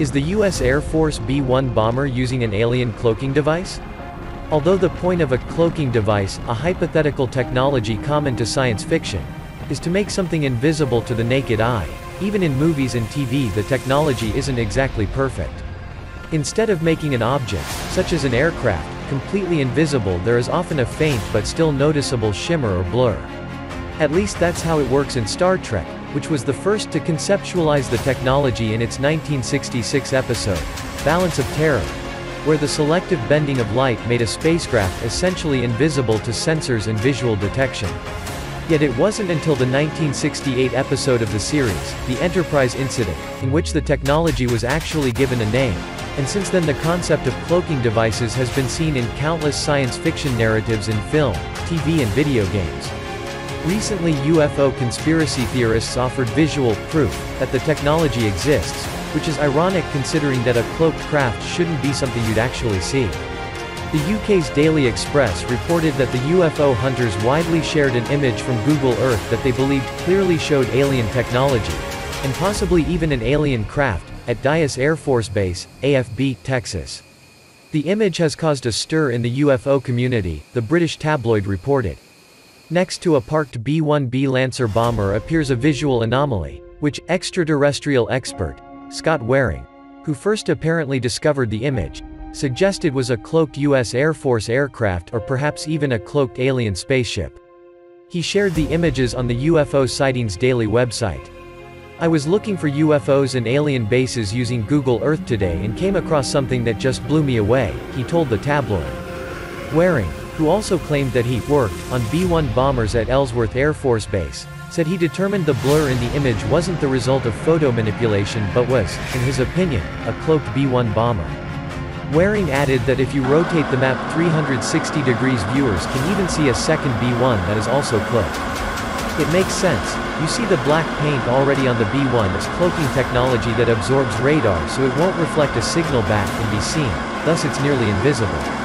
Is the U.S. Air Force B-1 bomber using an alien cloaking device? Although the point of a cloaking device, a hypothetical technology common to science fiction, is to make something invisible to the naked eye, even in movies and TV the technology isn't exactly perfect. Instead of making an object, such as an aircraft, completely invisible there is often a faint but still noticeable shimmer or blur. At least that's how it works in Star Trek, which was the first to conceptualize the technology in its 1966 episode, Balance of Terror, where the selective bending of light made a spacecraft essentially invisible to sensors and visual detection. Yet it wasn't until the 1968 episode of the series, The Enterprise Incident, in which the technology was actually given a name, and since then the concept of cloaking devices has been seen in countless science fiction narratives in film, TV and video games. Recently UFO conspiracy theorists offered visual proof that the technology exists, which is ironic considering that a cloaked craft shouldn't be something you'd actually see. The UK's Daily Express reported that the UFO hunters widely shared an image from Google Earth that they believed clearly showed alien technology, and possibly even an alien craft, at Dyess Air Force Base, AFB, Texas. The image has caused a stir in the UFO community, the British tabloid reported. Next to a parked B-1B Lancer bomber appears a visual anomaly, which extraterrestrial expert, Scott Waring, who first apparently discovered the image, suggested was a cloaked U.S. Air Force aircraft or perhaps even a cloaked alien spaceship. He shared the images on the UFO Sightings Daily website. I was looking for UFOs and alien bases using Google Earth today and came across something that just blew me away, he told the tabloid. Waring, who also claimed that he worked on B-1 bombers at Ellsworth Air Force Base, said he determined the blur in the image wasn't the result of photo manipulation but was, in his opinion, a cloaked B-1 bomber. Waring added that if you rotate the map 360 degrees viewers can even see a second B-1 that is also cloaked. It makes sense, you see the black paint already on the B-1 is cloaking technology that absorbs radar so it won't reflect a signal back and be seen, thus it's nearly invisible.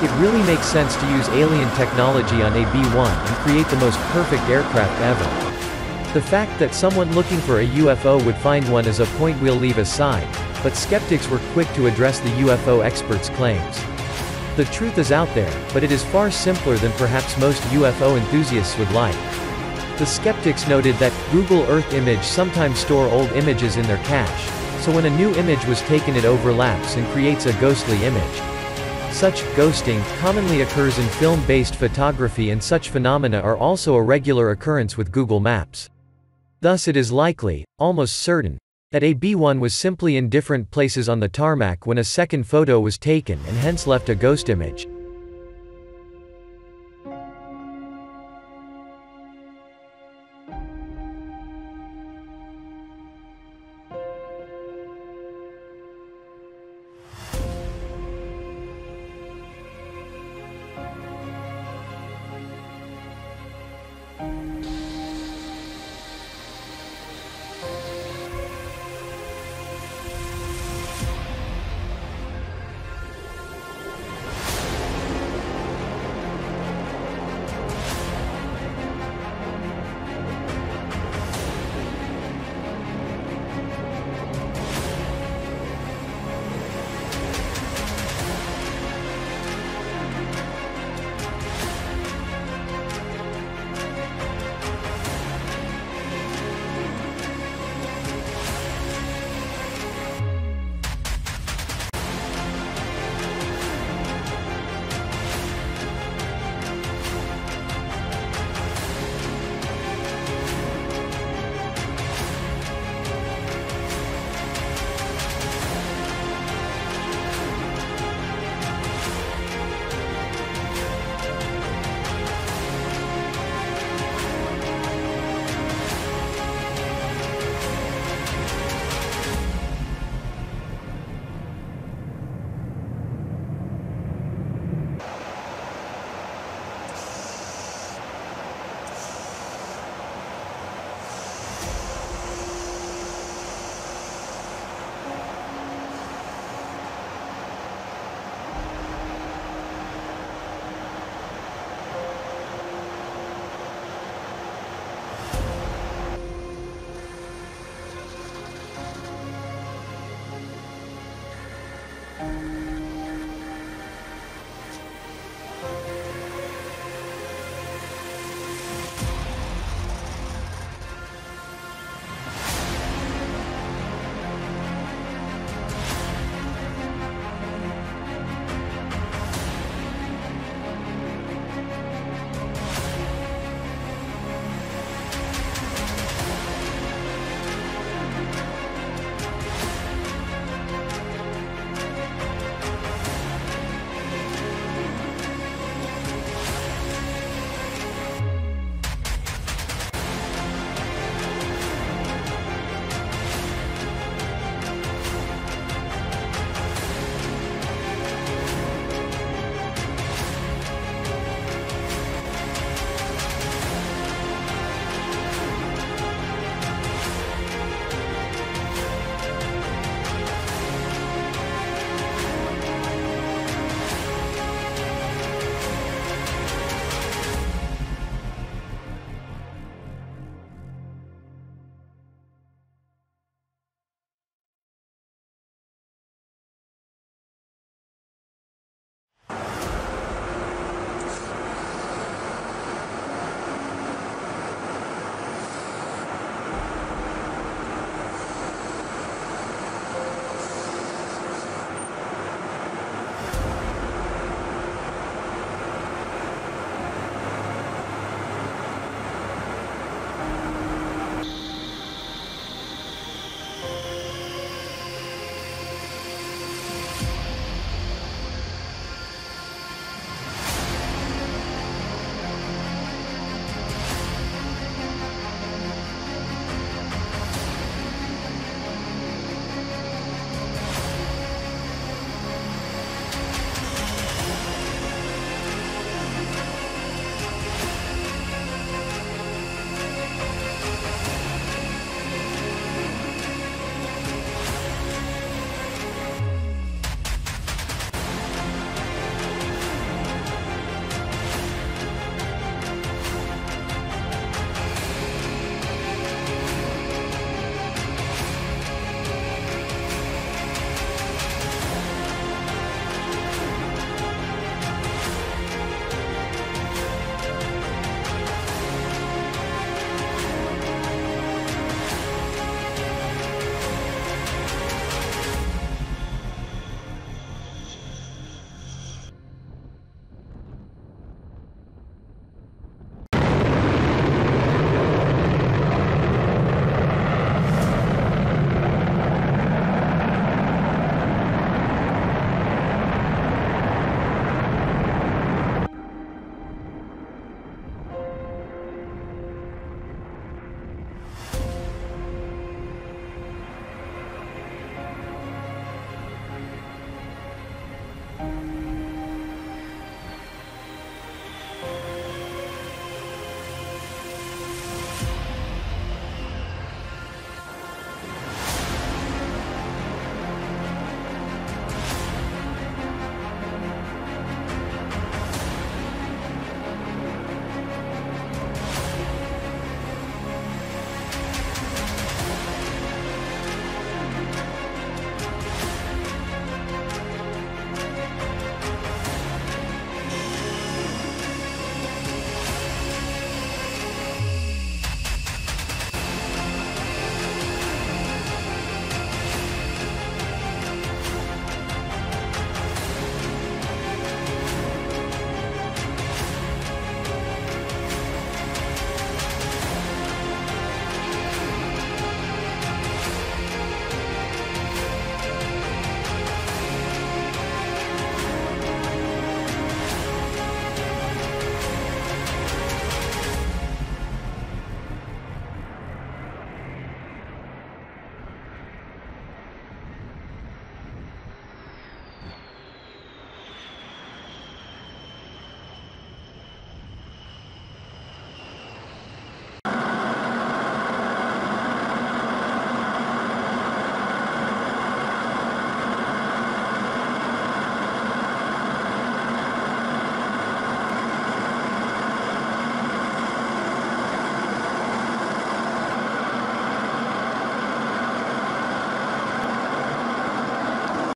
It really makes sense to use alien technology on a B-1 and create the most perfect aircraft ever. The fact that someone looking for a UFO would find one is a point we'll leave aside, but skeptics were quick to address the UFO experts' claims. The truth is out there, but it is far simpler than perhaps most UFO enthusiasts would like. The skeptics noted that, Google Earth Image sometimes store old images in their cache, so when a new image was taken it overlaps and creates a ghostly image. Such ghosting commonly occurs in film-based photography and such phenomena are also a regular occurrence with Google Maps. Thus it is likely, almost certain, that a B1 was simply in different places on the tarmac when a second photo was taken and hence left a ghost image.